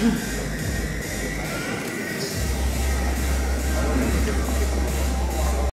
Mm.